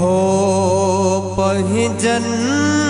हो पहि जन्म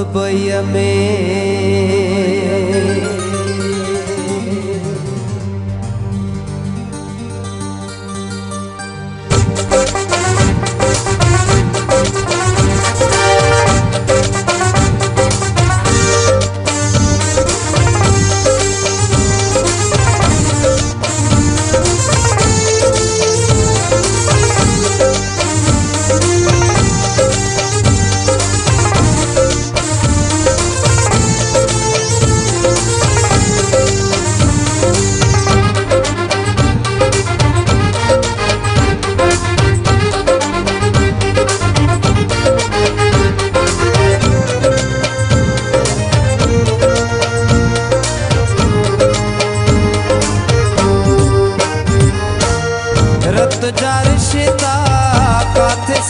दुबई में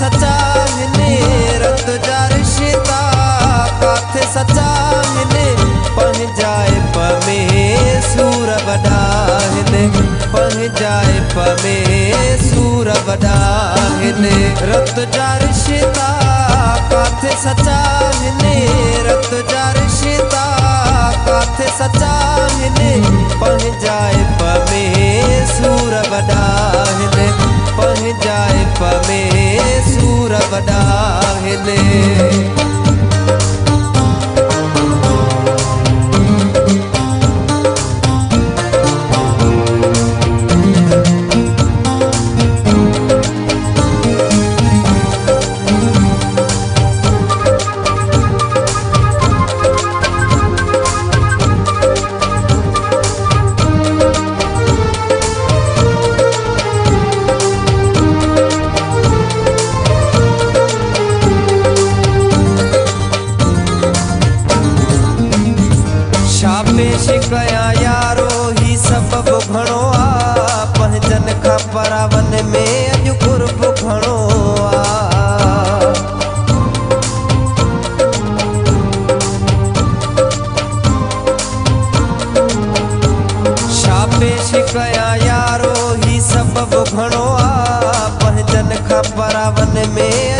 सचा मिले, रत जा रिश्ता। सचा मिले पंहिंजाए पमे सूर वॾा हिने पंहिंजाए पमे सूर वॾा हिने रत जा रिश्ता काथे सचा मिले, रत जा रिश्ता। सचा मिले पंहिंजाए पमे सूर वॾा हिने पंहिंजाए पमे सूर वॾा हिने छा पेश कयां यारो आ। पंहिंजन खां परावन में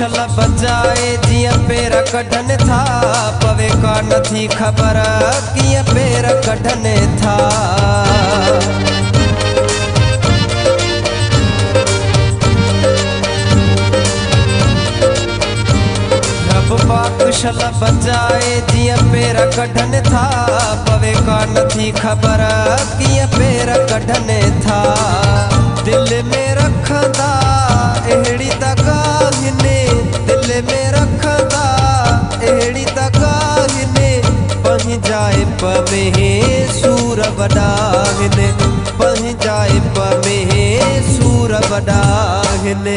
शल बजाए पेर कढनि था। पवे का नथी ख़बर पेर था। पाक बजाए पेर कढनि था। पवे का नथी ख़बर पेर कढनि था। दिल में रखंदा अहिड़ी दगा दिले में रखदा, एड़ी तकाहने पह जाए पवे हे सूर बडाहने पह जाए पवे हे सूर बडाहने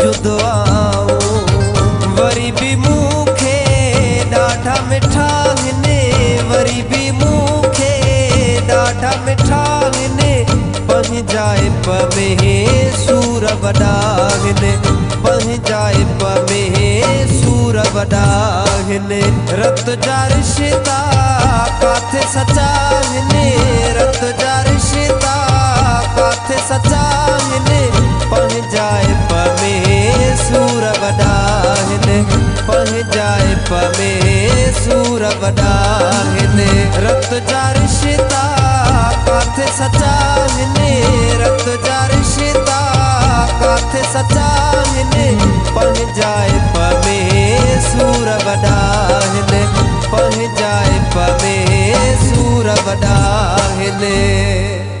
में सूर वॾा हिने पंहिंजाए में सूर वॾा हिने रत जा रिश्ता काथे सचा हिने रत जा रिश्ता काथे सचा हिने पंहिंजाए में सूर वॾा हिने पंहिंजाए में सूर वॾा हिने रत जा रिश्ता काथे सचा हिने रत जा रिश्ता काथे सचा जाए पंहिंजाए में सूर वॾा हिने जाए में सूर वॾा हिने